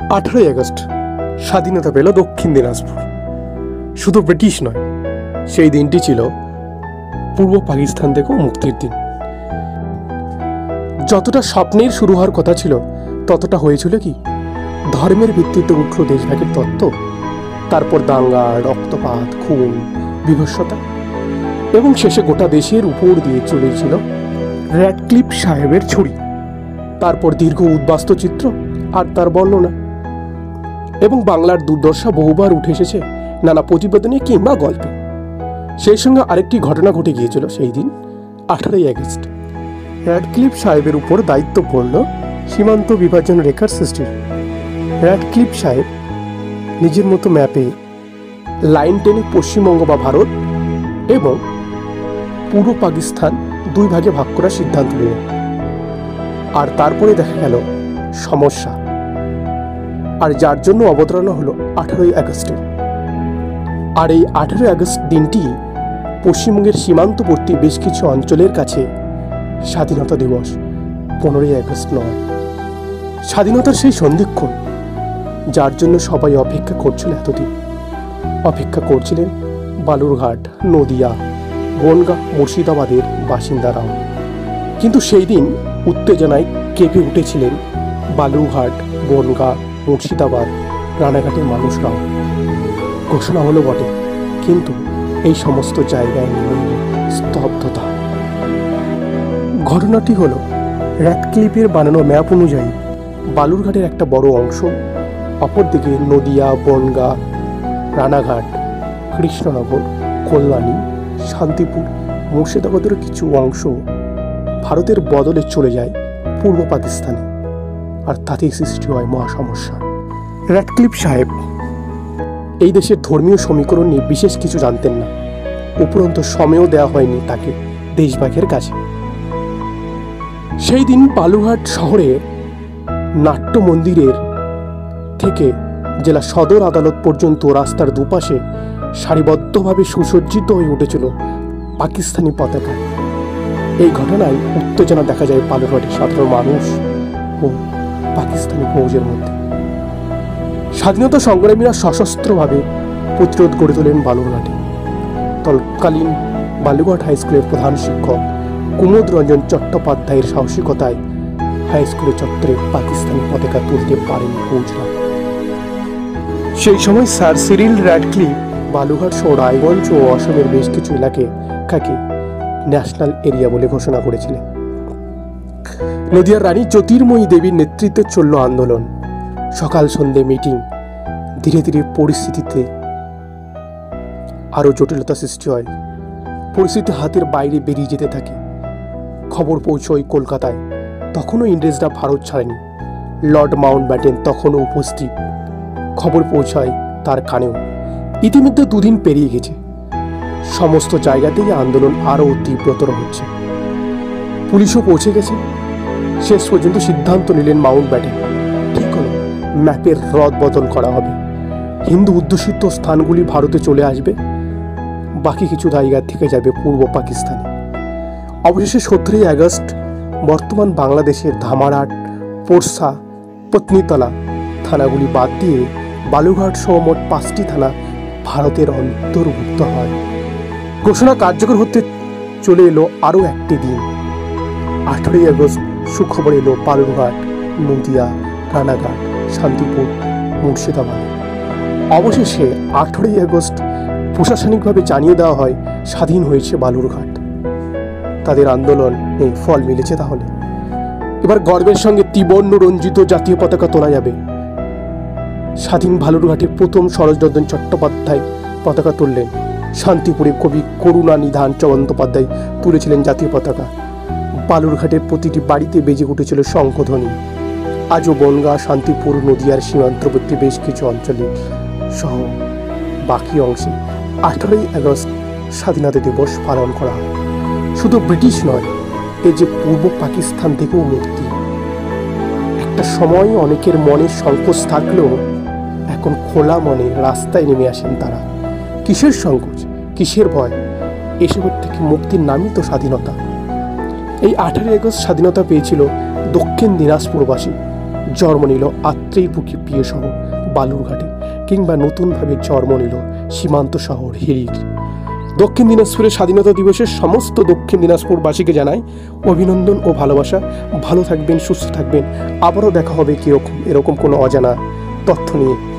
আঠেরোই আগস্ট, স্বাধীনতা পেল দক্ষিণ দিনাজপুর। শুধু ব্রিটিশ নয়, সেই দিনটি ছিল পূর্ব পাকিস্তান থেকেও মুক্তির দিন। যতটা স্বপ্নের শুরু হওয়ার কথা ছিল, ততটা হয়েছিল কি? ধর্মের ভিত্তিতে উঠল দেশভাগের তত্ত্ব, তারপর দাঙ্গা, রক্তপাত, খুন বিভৎসতা এবং শেষে গোটা দেশের উপর দিয়ে চলেছিল র্যাডক্লিপ সাহেবের ছুরি। তারপর দীর্ঘ উদ্বাস্ত চিত্র আর তার বর্ণনা। এবং বাংলার দুর্দশা বহুবার উঠে এসেছে নানা প্রতিবেদনে কিংবা গল্পে। সেই সঙ্গে আরেকটি ঘটনা ঘটে গিয়েছিল সেই দিন, আঠারোই আগস্ট। র্যাডক্লিপ সাহেবের উপর দায়িত্ব পড়ল সীমান্ত বিভাজন রেখার সৃষ্টির। র্যাডক্লিপ সাহেব নিজের মতো ম্যাপে লাইন টেনে পশ্চিমবঙ্গ বা ভারত এবং পূর্ব পাকিস্তান দুই ভাগে ভাগ করার সিদ্ধান্ত নিলেন। আর তারপরে দেখা গেল সমস্যা। আর যার জন্য অবতরণ হলো আঠারোই আগস্টে। আর এই আঠারোই আগস্ট দিনটি পশ্চিমবঙ্গের সীমান্তবর্তী বেশ কিছু অঞ্চলের কাছে স্বাধীনতা দিবস, পনেরোই আগস্ট নয়। স্বাধীনতার সেই সন্ধিক্ষণ যার জন্য সবাই অপেক্ষা করছিল এতদিন। অপেক্ষা করছিলেন বালুরঘাট, নদিয়া, বনগা, মুর্শিদাবাদের বাসিন্দারাও। কিন্তু সেই দিন উত্তেজনায় কেঁপে উঠেছিলেন বালুরঘাট, বনগা মুর্শিদাবাদ, রানাঘাটের মানুষরাও। ঘোষণা হলো বটে, কিন্তু এই সমস্ত জায়গায় নেমে স্তব্ধতা। ঘটনাটি হলো র্যাডক্লিপের বানানো ম্যাপ অনুযায়ী বালুরঘাটের একটা বড় অংশ, অপরদিকে নদিয়া, বনগা, রানাঘাট, কৃষ্ণনগর, কল্যাণী, শান্তিপুর মুর্শিদাবাদের কিছু অংশ ভারতের বদলে চলে যায় পূর্ব পাকিস্তানে। আর তাতেই সৃষ্টি হয় মহা সমস্যা। র্যাডক্লিপ সাহেব। এই দেশের ধর্মীয় সমীকরণ নিয়ে বিশেষ কিছু জানতেন না। উপরন্ত সময়ও দেওয়া হয়নি তাকে দেশভাগের কাছে। সেই দিন বালুরঘাট শহরে নাট্য মন্দিরের থেকে জেলা সদর আদালত পর্যন্ত রাস্তার দুপাশে সারিবদ্ধভাবে সুসজ্জিত হয়ে উঠেছিল পাকিস্তানি পতাকা। এই ঘটনায় উত্তেজনা দেখা যায় বালুরঘাটের সাধারণ মানুষ ও পাকিস্তানি ফৌজের মধ্যে। স্বাধীনতা সংগ্রামীরা সশস্ত্রভাবে প্রতিরোধ গড়ে তোলেন বালুরঘাটে। তৎকালীন বালুঘাট হাই স্কুলের প্রধান শিক্ষক কুমোদ রঞ্জন চট্টোপাধ্যায়ের সাহসিকতায় হাই স্কুলের চত্বরে পাকিস্তানি পতাকা তুলতে পারেন ফৌজরা। সেই সময় স্যার সিরিল র্যাডক্লিপ বালুঘাট সহ রায়গঞ্জ ও অসমের বেশ কিছু এলাকে এলাকাকে ন্যাশনাল এরিয়া বলে ঘোষণা করেছিলেন। নদিয়ার রানী জ্যোতির্ময়ী দেবীর নেতৃত্বে চলল আন্দোলন। সকাল সন্ধে মিটিং। ধীরে ধীরে পরিস্থিতিতে আরও জটিলতা সৃষ্টি হয়। পরিস্থিতি হাতের বাইরে বেরিয়ে যেতে থাকে। খবর পৌঁছয় কলকাতায়। তখনও ইংরেজরা ভারত ছাড়েনি। লর্ড মাউন্ট ব্যাটেন তখনও উপস্থিত। খবর পৌঁছায় তার কানেও। ইতিমধ্যে দুদিন পেরিয়ে গেছে। সমস্ত জায়গাতেই আন্দোলন আরও তীব্রতর হচ্ছে। পুলিশও পৌঁছে গেছে। শেষ পর্যন্ত সিদ্ধান্ত নিলেন মাউন্ট ব্যাটেন। ঠিক হলো, ম্যাপের রদ বদল করা হবে। হিন্দু অধ্যুষিত স্থানগুলি ভারতে চলে আসবে, বাকি কিছু জায়গা থেকে যাবে পূর্ব পাকিস্তানে। অবশেষে সতেরোই আগস্ট, বর্তমান বাংলাদেশের ধামারাট, পোরসা, পত্নীতলা থানাগুলি বাদ দিয়ে বালুঘাট সহ মোট পাঁচটি থানা ভারতের অন্তর্ভুক্ত হয়। ঘোষণা কার্যকর হতে চলে এলো আরও একটি দিন। আঠেরোই আগস্ট সুখবর এলো বালুরঘাট নদিয়া, রানাঘাট, শান্তিপুর, মুর্শিদাবাদ। অবশেষে আঠেরোই আগস্ট প্রশাসনিকভাবে জানিয়ে দেওয়া হয়, স্বাধীন হয়েছে বালুরঘাট। তাদের আন্দোলন ফল মিলেছে তাহলে। এবার গর্বের সঙ্গে ত্রিবর্ণ রঞ্জিত জাতীয় পতাকা তোলা যাবে। স্বাধীন ভালুরঘাটের প্রথম শরৎচন্দ্র চট্টোপাধ্যায় পতাকা তুললেন। শান্তিপুরে কবি করুণা নিধান চবন্দোপাধ্যায় তুলেছিলেন জাতীয় পতাকা। বালুরঘাটের প্রতিটি বাড়িতে বেজে উঠেছিল শঙ্খধ্বনি। আজও বনগা, শান্তিপুর, নদিয়ার সীমান্তবর্তী বেশ কিছু অঞ্চলে সহ বাকি অংশে আঠারোই আগস্ট স্বাধীনতা দিবস পালন করা হয়। শুধু ব্রিটিশ নয়, এ যে পূর্ব পাকিস্তান থেকেও মুক্তি। একটা সময় অনেকের মনে সংকোচ থাকলেও এখন খোলা মনে রাস্তায় নেমে আসেন তারা। কিসের সংকোচ, কিসের ভয়? এসবের থেকে মুক্তির নামই তো স্বাধীনতা। এই আগস্ট স্বাধীনতা পেয়েছিল দক্ষিণ দিনাজপুরবাসী। জন্ম নিল আত্রেই বুকে প্রিয় শহর বালুরঘাটে কিংবা নতুনভাবে জন্ম নিল সীমান্ত শহর হিরির। দক্ষিণ দিনাজপুরের স্বাধীনতা দিবসের সমস্ত দক্ষিণ দিনাজপুরবাসীকে জানাই অভিনন্দন ও ভালোবাসা। ভালো থাকবেন, সুস্থ থাকবেন। আবারও দেখা হবে কীরকম এরকম কোনো অজানা তথ্য নিয়ে।